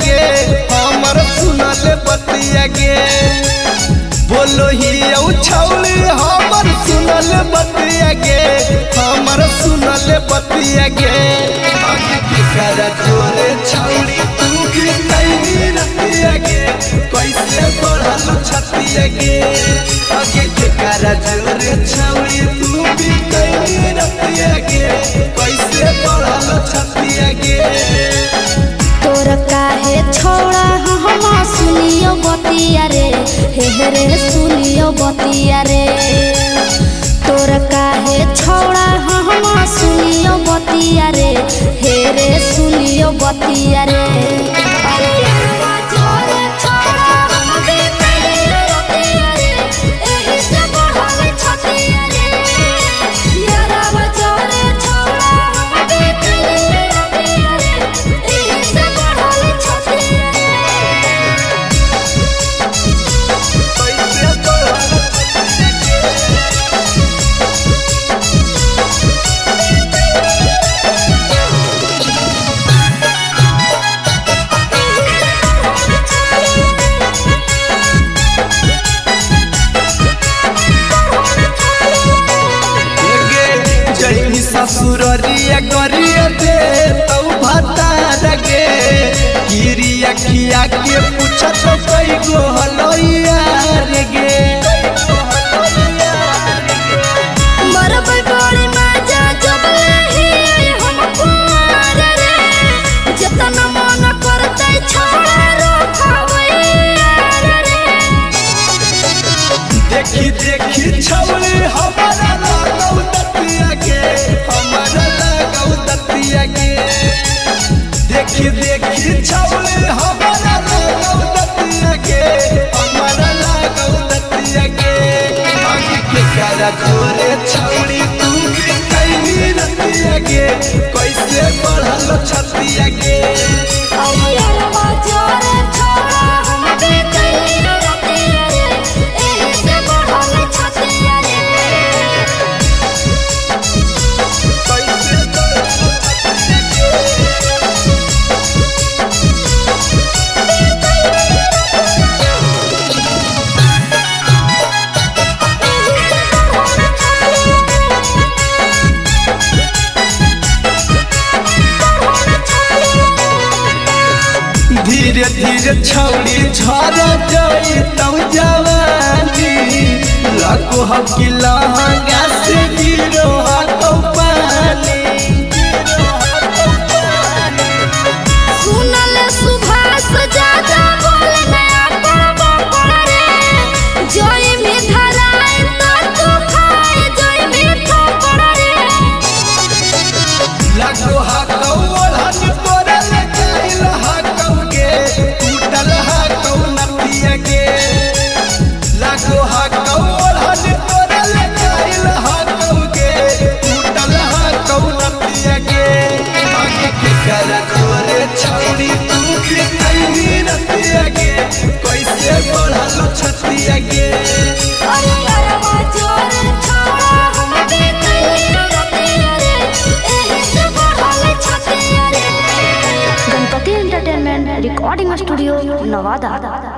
गे हमर सुनल बतिया गे। बोलो ही छौली हमर सुनल बतिया गे। हमर सुनल बतिया गे। तोरे छौली तू भी गे। कैसे बढ़ल छतिया गे। अगे के करा जोरे छौली छोड़ा हम सुनियो बतिया रे हे हे, रे, सुनियो बतिया रे तोर काहे छोड़ा हम सुनियो बतिया रे हे, रे, सुनियो बतिया रे ससुररिया गरिया दे तौ भतार गे गिरिया खिया के पूछत कई गो हलैया रे। गे मरबै बड़ी देखी देखी छौली हमारा के धीरे धीरे छौड़ी झर जाई तब जवानी लगो हम की लहंगा छतिया